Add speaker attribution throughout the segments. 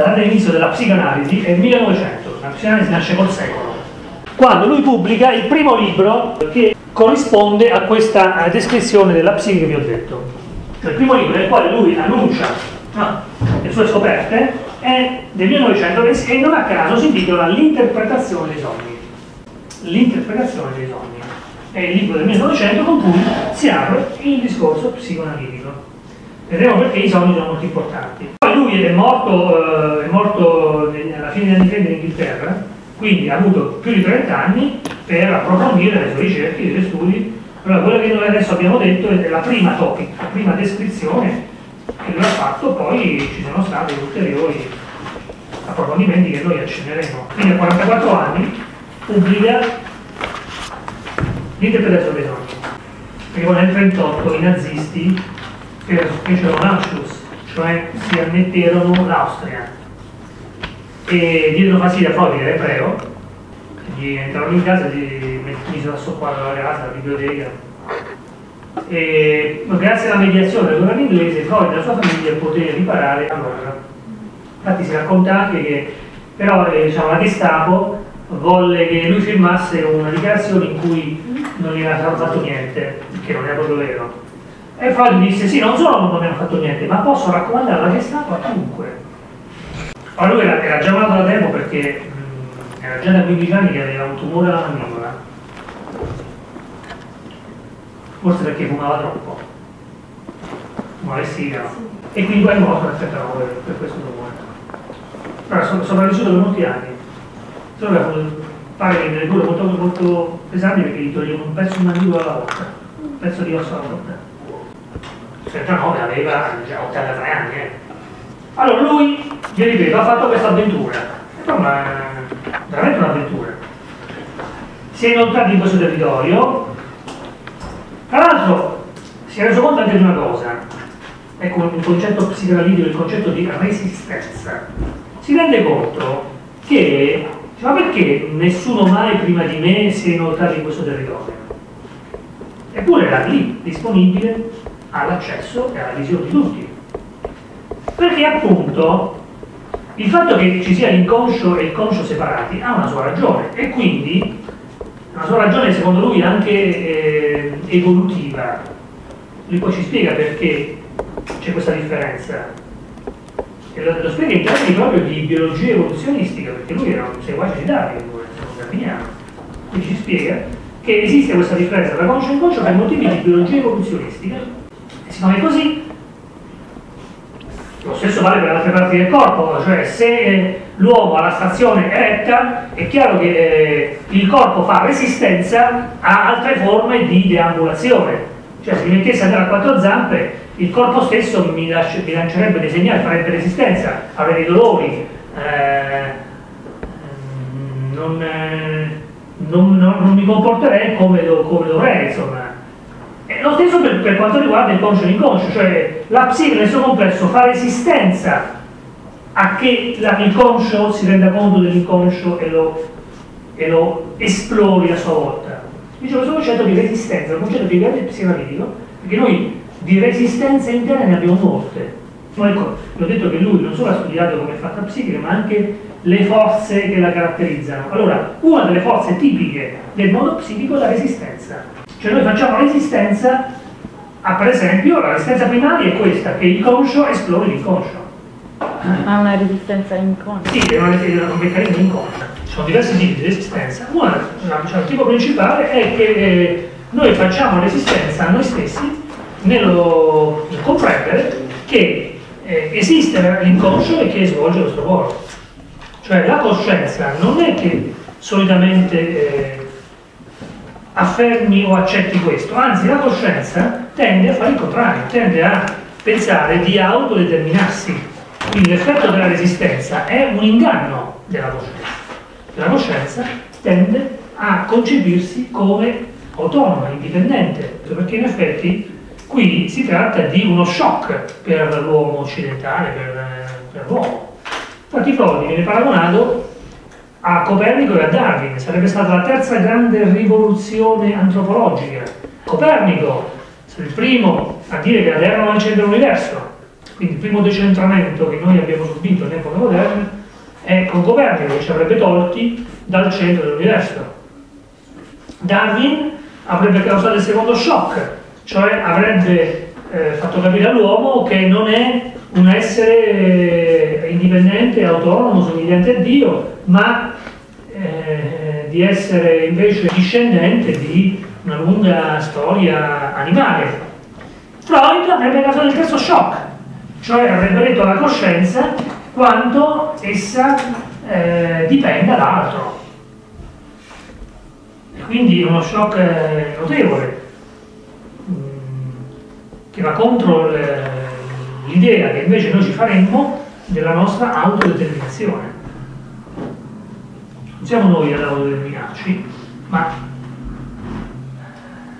Speaker 1: la data della psicanalisi è il 1900, la psicanalisi nasce col secolo, quando lui pubblica il primo libro che corrisponde a questa descrizione della psiche che vi ho detto. Cioè il primo libro nel quale lui annuncia no, le sue scoperte è del 1900 e non a caso si intitola L'interpretazione dei sogni. L'interpretazione dei sogni è il libro del 1900 con cui si apre il discorso psicoanalitico. Vedremo perché i sogni sono molto importanti. Poi lui è morto, eh, è morto alla fine degli anni 30 in Inghilterra, quindi ha avuto più di 30 anni per approfondire le sue ricerche, i suoi studi. Allora, quello che noi adesso abbiamo detto è la prima topic, la prima descrizione che lui ha fatto, poi ci sono stati ulteriori approfondimenti che noi accenneremo. Quindi a 44 anni pubblica l'interpretazione dei sogni. Perché poi nel 1938 i nazisti fecero un Anschluss, cioè si annetterono l'Austria e diedero fastidio a era ebreo, gli entrarono in casa e gli misero a soccorrere la casa, la biblioteca. E grazie alla mediazione del governo inglese Freud e la sua famiglia poté riparare a Londra. Infatti si racconta anche che però eh, diciamo, la Gestapo volle che lui firmasse una dichiarazione in cui non gli era stato fatto niente, che non era proprio vero. E Freud disse sì, non solo non abbiamo fatto niente, ma posso raccomandare la Gestapo a chiunque. Allora lui era, era già malato da tempo perché mh, era già da 15 anni che aveva un tumore alla mandibola. Forse perché fumava troppo. Fumava il sigaro. E quindi poi è morto nel 39 per, per questo tumore. Allora, sono sopravvissuto per molti anni. Solo che pare che delle cure molto, molto pesanti perché gli toglievano un pezzo di mandibola alla volta, un pezzo di osso alla volta. Il 39 aveva già 83 anni, eh. Allora lui, vi ripeto, ha fatto questa avventura. Una, veramente un'avventura. Si è inoltrato in questo territorio. Tra l'altro si è reso conto anche di una cosa. Ecco un concetto psicoanalitico, il concetto di resistenza. Si rende conto che, ma perché nessuno mai prima di me si è inoltrato in questo territorio? Eppure era lì, disponibile all'accesso e alla visione di tutti perché appunto il fatto che ci sia l'inconscio e il conscio separati ha una sua ragione e quindi una sua ragione secondo lui anche eh, evolutiva. Lui poi ci spiega perché c'è questa differenza. E lo, lo spiega in termini proprio di biologia evoluzionistica, perché lui era un seguace di Darwin, un darwiniano. Quindi ci spiega che esiste questa differenza tra conscio e inconscio per motivi di biologia evoluzionistica. Siccome è così, lo stesso vale per altre parti del corpo, cioè se l'uomo ha la stazione eretta è chiaro che eh, il corpo fa resistenza a altre forme di deambulazione. Cioè se mi mettesse ad andare a quattro zampe, il corpo stesso mi, lasci, mi lancerebbe dei segnali, farebbe resistenza, avrei dolori, eh, non, eh, non, non, non, mi comporterei come, come dovrei, insomma lo stesso per, per, quanto riguarda il conscio e l'inconscio, cioè la psiche nel suo complesso fa resistenza a che la, il conscio si renda conto dell'inconscio e lo, e lo esplori a sua volta. Dicevo, questo concetto di resistenza, un concetto di grande psicoanalitico, perché noi di resistenze interne ne abbiamo molte. Ma ecco, vi ho detto che lui non solo ha studiato come è fatta psiche, ma anche le forze che la caratterizzano. Allora, una delle forze tipiche del modo psichico è la resistenza cioè noi facciamo resistenza a, per esempio, la resistenza primaria è questa, che il conscio esplori l'inconscio.
Speaker 2: Ha una resistenza inconscia?
Speaker 1: Sì, è, una, è un meccanismo inconscio. Ci sono diversi tipi di resistenza. Una, diciamo, il tipo principale è che eh, noi facciamo resistenza a noi stessi nello, nel comprendere che eh, esiste l'inconscio e che svolge questo ruolo. Cioè la coscienza non è che solitamente eh, affermi o accetti questo, anzi la coscienza tende a fare il contrario, tende a pensare di autodeterminarsi. Quindi l'effetto della resistenza è un inganno della coscienza. La coscienza tende a concepirsi come autonoma, indipendente, perché in effetti qui si tratta di uno shock per l'uomo occidentale, per, per l'uomo. Infatti Freud viene paragonato a Copernico e a Darwin, sarebbe stata la terza grande rivoluzione antropologica. Copernico è il primo a dire che la Terra non è il centro dell'universo, quindi il primo decentramento che noi abbiamo subito in epoca moderna è con Copernico che ci avrebbe tolti dal centro dell'universo. Darwin avrebbe causato il secondo shock, cioè avrebbe eh, fatto capire all'uomo che non è un essere indipendente, autonomo, somigliante a Dio, ma eh, di essere invece discendente di una lunga storia animale. Freud avrebbe causato il terzo shock, cioè avrebbe detto alla coscienza quanto essa eh, dipenda dall'altro. E quindi uno shock eh, notevole, mm, che va contro l'idea che invece noi ci faremmo della nostra autodeterminazione. Non siamo noi ad autodeterminarci, ma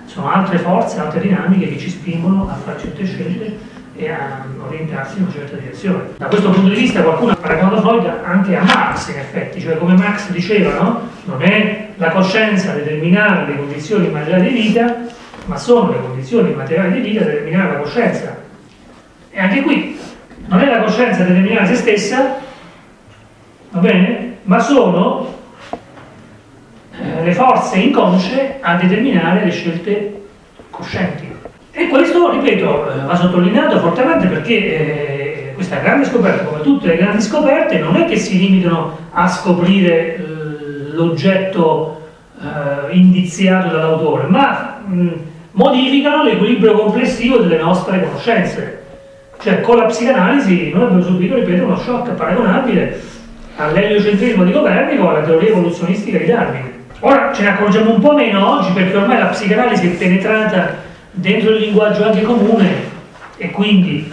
Speaker 1: sono altre forze, altre dinamiche che ci spingono a fare certe scelte e a orientarsi in una certa direzione. Da questo punto di vista qualcuno ha paragonato Freud anche a Marx in effetti, cioè come Marx diceva, no? non è la coscienza a determinare le condizioni materiali di vita, ma sono le condizioni materiali di vita a determinare la coscienza. Anche qui non è la coscienza a determinare se stessa, va bene? Ma sono eh, le forze inconsce a determinare le scelte coscienti. E questo, ripeto, eh, va sottolineato fortemente perché eh, questa grande scoperta, come tutte le grandi scoperte, non è che si limitano a scoprire eh, l'oggetto eh, indiziato dall'autore, ma mh, modificano l'equilibrio complessivo delle nostre conoscenze. Cioè, con la psicanalisi noi abbiamo subito, ripeto, uno shock paragonabile all'eliocentrismo di Copernico o alla teoria evoluzionistica di Darwin. Ora ce ne accorgiamo un po' meno oggi perché ormai la psicanalisi è penetrata dentro il linguaggio anche comune e quindi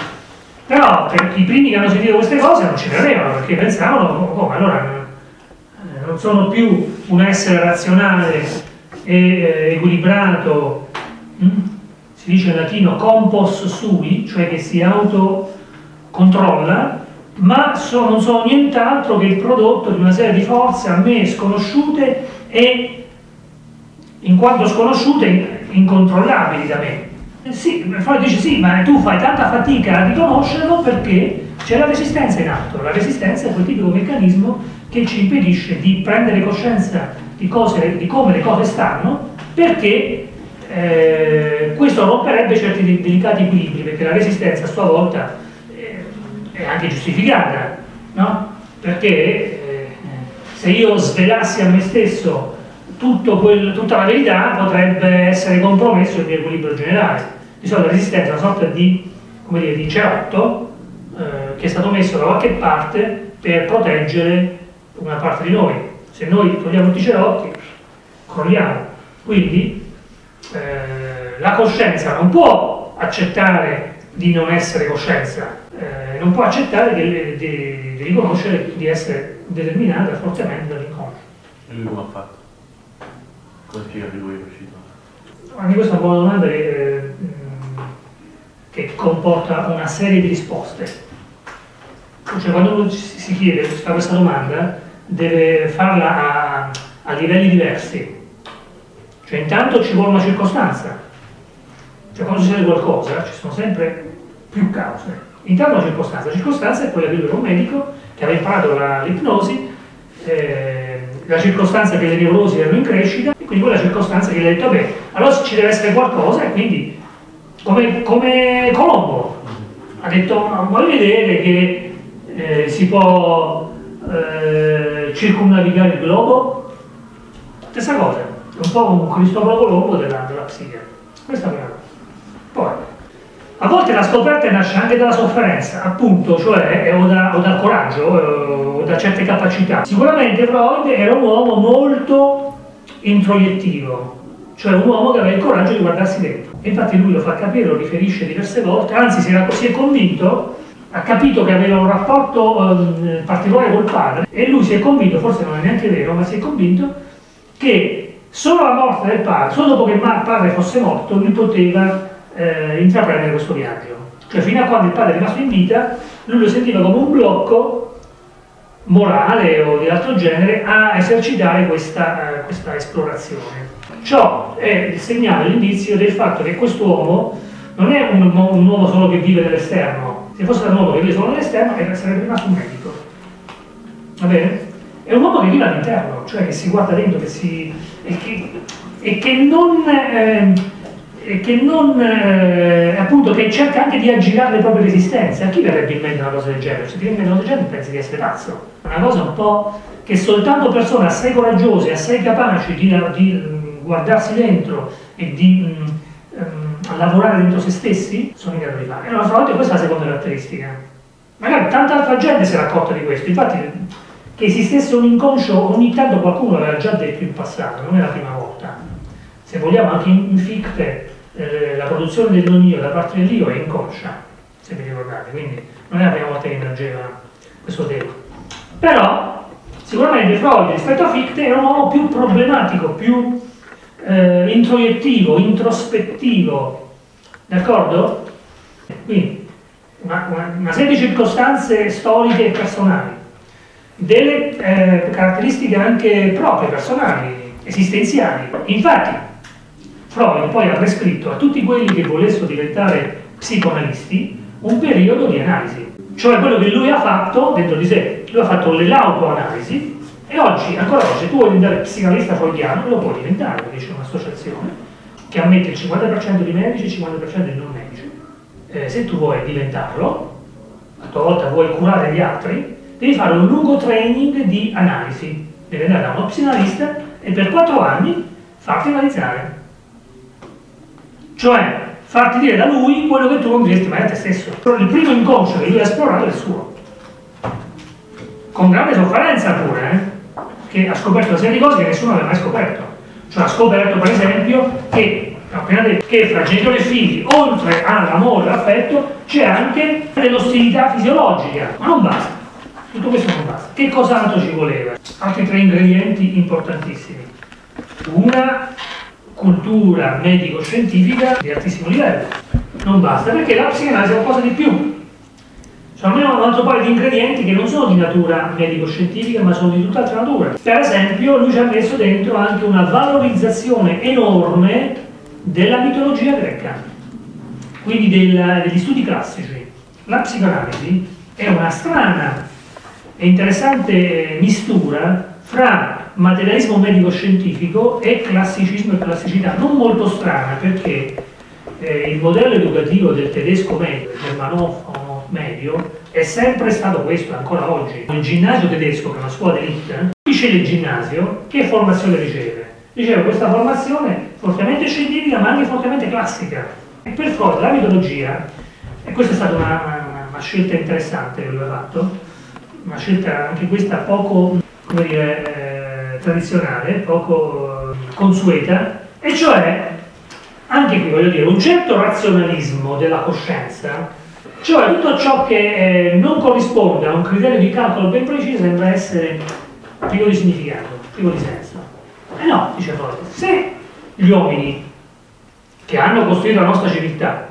Speaker 1: però per i primi che hanno sentito queste cose non ci credevano perché pensavano oh, allora eh, non sono più un essere razionale e eh, equilibrato hm? Si dice in latino compos sui cioè che si autocontrolla ma sono, non sono nient'altro che il prodotto di una serie di forze a me sconosciute e in quanto sconosciute incontrollabili da me. Sì, Freud dice sì, ma tu fai tanta fatica a riconoscerlo perché c'è la resistenza in atto. La resistenza è quel tipico meccanismo che ci impedisce di prendere coscienza di, cose, di come le cose stanno perché eh, questo romperebbe certi delicati equilibri perché la resistenza a sua volta eh, è anche giustificata, no? Perché se io svelassi a me stesso quel, tutta la verità potrebbe essere compromesso il mio equilibrio generale. Di solito la resistenza è una sorta di, dire, di cerotto eh, che è stato messo da qualche parte per proteggere una parte di noi. Se noi togliamo tutti i cerotti, crolliamo. Quindi eh, la coscienza non può accettare di non essere coscienza, eh, non può accettare di, di, di riconoscere di essere determinata fortemente dall'inconscio.
Speaker 3: E lui come ha fatto? Come spiega che lui è uscito?
Speaker 1: Anche questa è una buona domanda che, eh, che comporta una serie di risposte. Cioè, quando uno si chiede, si fa questa domanda, deve farla a, a livelli diversi. Cioè, intanto ci vuole una circostanza. Cioè, quando succede qualcosa, ci sono sempre più cause. Intanto una circostanza. La circostanza è quella era un medico che aveva imparato l'ipnosi, eh, la circostanza che le neurosi erano in crescita e quindi quella circostanza che gli ha detto, vabbè, allora ci deve essere qualcosa e quindi come, come Colombo ha detto, vuoi vedere che eh, si può eh, circumnavigare il globo? Stessa cosa, un po' un Cristoforo Colombo della, della psiche. Questa è la cosa. Poi, a volte la scoperta nasce anche dalla sofferenza, appunto, cioè eh, o, da, o dal coraggio eh, o da certe capacità. Sicuramente Freud era un uomo molto introiettivo, cioè un uomo che aveva il coraggio di guardarsi dentro. Infatti lui lo fa capire, lo riferisce diverse volte, anzi si, era, si è convinto, ha capito che aveva un rapporto eh, particolare col padre e lui si è convinto, forse non è neanche vero, ma si è convinto che solo la morte del padre, solo dopo che il padre fosse morto, lui poteva eh, intraprendere questo viaggio. Cioè fino a quando il padre è rimasto in vita, lui lo sentiva come un blocco morale o di altro genere a esercitare questa, eh, questa esplorazione. Ciò è il segnale, l'indizio del fatto che quest'uomo non è un, un, uomo solo che vive nell'esterno, se fosse un uomo che vive solo all'esterno, sarebbe rimasto un medico. Va bene? È un uomo che vive all'interno, cioè che si guarda dentro, che si, e, che, e che non... Eh, che non eh, appunto che cerca anche di aggirare le proprie resistenze. A chi verrebbe in mente una cosa del genere? Se ti viene in mente una cosa del genere pensi di essere pazzo. Una cosa un po' che soltanto persone assai coraggiose, assai capaci di, di mm, guardarsi dentro e di um, um, lavorare dentro se stessi sono in grado di fare. E allora, a questa è la seconda caratteristica. Magari tanta altra gente si è accorta di questo, infatti che esistesse un inconscio ogni tanto qualcuno l'aveva già detto in passato, non è la prima volta. Se vogliamo anche in, Fichte eh, la produzione dell'onio da parte dell'io è inconscia, se vi ricordate, quindi non è la prima volta che emergeva questo tema. Però Sicuramente Freud rispetto a Fichte era un uomo più problematico, più eh, introiettivo, introspettivo, d'accordo? Quindi una, una, una, serie di circostanze storiche e personali, delle eh, caratteristiche anche proprie, personali, esistenziali. Infatti, Freud poi ha prescritto a tutti quelli che volessero diventare psicoanalisti un periodo di analisi cioè quello che lui ha fatto dentro di sé. Lui ha fatto l'autoanalisi e oggi, ancora oggi, tu vuoi diventare psicanalista freudiano, lo puoi diventare, perché c'è un'associazione che ammette il 50% di medici e il 50% di non medici. Eh, se tu vuoi diventarlo, a tua volta vuoi curare gli altri, devi fare un lungo training di analisi. Devi andare da uno psicanalista e per 4 anni farti analizzare. Cioè, farti dire da lui quello che tu non diresti mai a te stesso. Il primo inconscio che lui ha esplorato è il suo. Con grande sofferenza pure, eh? che ha scoperto una serie di cose che nessuno aveva mai scoperto. Cioè ha scoperto per esempio che, appena detto, che fra genitori e figli, oltre all'amore e all'affetto, c'è anche dell'ostilità fisiologica, ma non basta. Tutto questo non basta. Che cos'altro ci voleva? Altri tre ingredienti importantissimi. Una cultura medico-scientifica di altissimo livello. Non basta perché la psicanalisi è qualcosa di più. Sono almeno un altro paio di ingredienti che non sono di natura medico-scientifica ma sono di tutt'altra natura. Per esempio lui ci ha messo dentro anche una valorizzazione enorme della mitologia greca, quindi del, degli studi classici. La psicanalisi è una strana e interessante mistura fra materialismo medico-scientifico e classicismo e classicità, non molto strana perché eh, il modello educativo del tedesco medio, del germanofono medio, è sempre stato questo, ancora oggi. Il ginnasio tedesco, che è una scuola d'elite, chi sceglie il ginnasio, che formazione riceve? Riceve questa formazione fortemente scientifica ma anche fortemente classica. E per Freud la mitologia, e questa è stata una, una, una scelta interessante che lui ha fatto, una scelta anche questa poco, dire, eh, tradizionale, poco eh, consueta, e cioè, anche qui voglio dire, un certo razionalismo della coscienza, cioè tutto ciò che eh, non corrisponde a un criterio di calcolo ben preciso sembra essere privo di significato, privo di senso. E no, dice Freud, se gli uomini che hanno costruito la nostra civiltà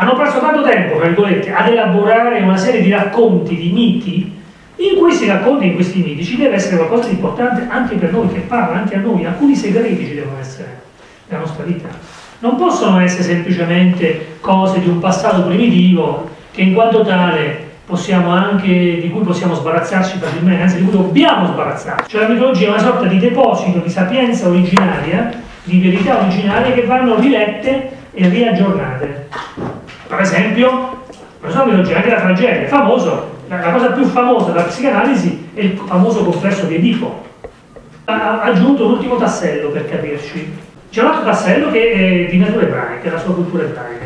Speaker 1: hanno perso tanto tempo, tra virgolette, ad elaborare una serie di racconti, di miti, in questi racconti, in questi miti, ci deve essere qualcosa di importante anche per noi, che parla anche a noi, alcuni segreti ci devono essere nella nostra vita. Non possono essere semplicemente cose di un passato primitivo che in quanto tale possiamo anche, di cui possiamo sbarazzarci facilmente, anzi di cui dobbiamo sbarazzarci. Cioè la mitologia è una sorta di deposito di sapienza originaria, di verità originarie che vanno rilette e riaggiornate. Per esempio, la mitologia, anche la tragedia, famoso, la cosa più famosa della psicanalisi è il famoso complesso di Edipo. Ha aggiunto un ultimo tassello per capirci. C'è un altro tassello che è di natura ebraica, la sua cultura ebraica.